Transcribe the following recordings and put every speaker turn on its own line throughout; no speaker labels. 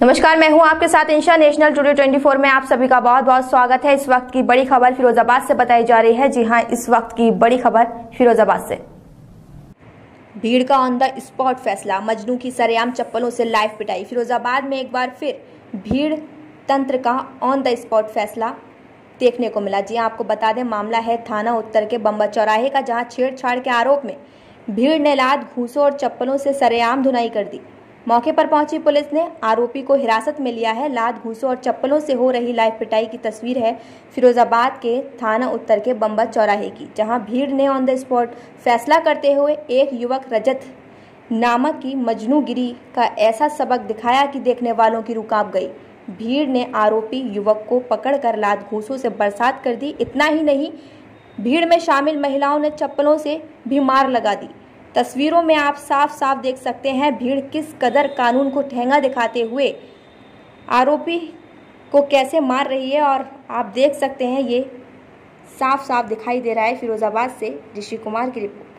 नमस्कार, मैं हूँ आपके साथ इंशा नेशनल टुडे 24 में आप सभी का बहुत बहुत स्वागत है। इस वक्त की बड़ी खबर फिरोजाबाद से बताई जा रही है। जी हाँ, इस वक्त की बड़ी खबर फिरोजाबाद से। भीड़ का ऑन द स्पॉट फैसला, मजनू की सरेआम चप्पलों से लाइव पिटाई। फिरोजाबाद में एक बार फिर भीड़ तंत्र का ऑन द स्पॉट फैसला देखने को मिला। जी आपको बता दें, मामला है थाना उत्तर के बम्बा चौराहे का, जहाँ छेड़छाड़ के आरोप में भीड़ ने लाद घूसों और चप्पलों से सरेआम धुनाई कर दी। मौके पर पहुँची पुलिस ने आरोपी को हिरासत में लिया है। लाद घूसों और चप्पलों से हो रही लाइव पिटाई की तस्वीर है। फिरोजाबाद के थाना उत्तर के बम्बा चौराहे की, जहाँ भीड़ ने ऑन द स्पॉट फैसला करते हुए एक युवक रजत नामक की मजनूगिरी का ऐसा सबक दिखाया कि देखने वालों की रुकाब गई। भीड़ ने आरोपी युवक को पकड़कर लाद घूसों से बरसात कर दी। इतना ही नहीं, भीड़ में शामिल महिलाओं ने चप्पलों से भी मार लगा दी। तस्वीरों में आप साफ़ साफ़ देख सकते हैं भीड़ किस कदर कानून को ठेंगा दिखाते हुए आरोपी को कैसे मार रही है और आप देख सकते हैं ये साफ़ साफ़ दिखाई दे रहा है फिरोजाबाद से ऋषि कुमार की रिपोर्ट।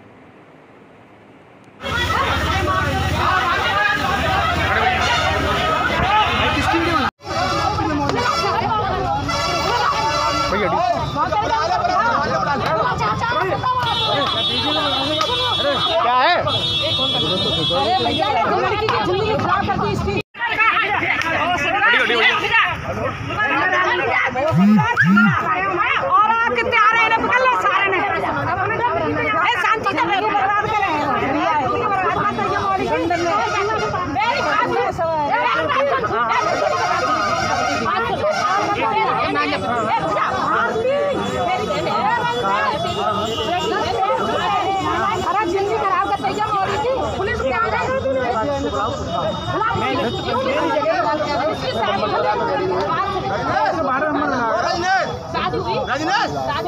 क्या है
अरे भैया लड़की की ज़िंदगी खराब कर दी इसकी और आप कितने आ रहे पकड़ लो सारे ने शांति रहो, बर्बाद कर रहे हैं। बर्बाद कर दिया मेरी बात सुनो। अरे ज़िंदगी खराब कर दी मौली की पुलिस क्या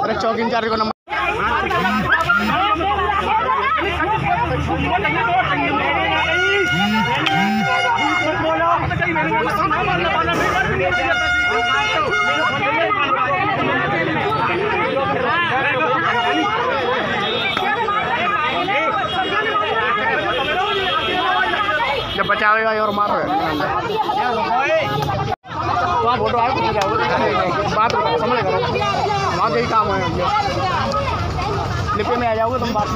अरे चौक इंचार्ज को जब बचावेगा और मारो वहाँ फ़ोटो आए कुछ जाओ बात समझ करो वहाँ यही काम है। लिपे में आ जाओगे तुम बात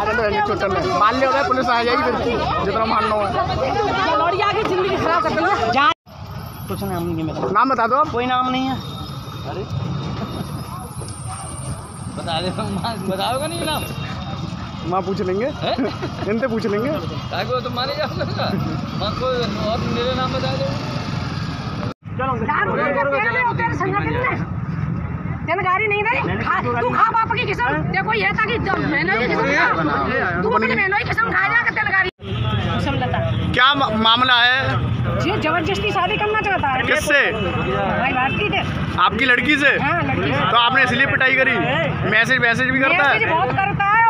अरे तो है मान लिया पुलिस आ जाएगी फिर। जितना मानना है
ज़िंदगी खराब कर दी
कुछ नाम नहीं है मेरा
नाम बता दो
कोई नाम नहीं है। अरे। बता दे बताओगे नहीं नाम?
वहाँ पूछ लेंगे। इनसे पूछ लेंगे।
वो तो मारे जाओगे वहाँ कोई और मेरे नाम बता दो।
गाड़ी नहीं रही? तू खा बाप की किस्म देखो ये था कि मैंने की किस्म तू अपनी बहनों की किस्म खा जा के तेल गाड़ी।
क्या मामला है?
जी ज़बरदस्ती शादी करना चाहता है।
किससे?
भाई भारती थे।
आपकी लड़की से?
हाँ लड़की
तो आपने इसलिए पिटाई करी? मैसेज मैसेज भी करता है?
बहुत करता है।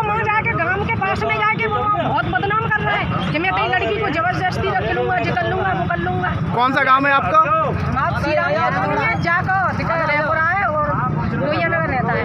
और वहाँ जाके गाँव के पास में जाके वो बहुत बदनाम कर रहा है। कि मैं तेरी लड़की को ज़बरदस्ती रख लूँगा जिकल लूँगा वो कर लूँगा।
कौन सा गाँव है आपका?
आप जाकर है और लोहिया नगर रहता है।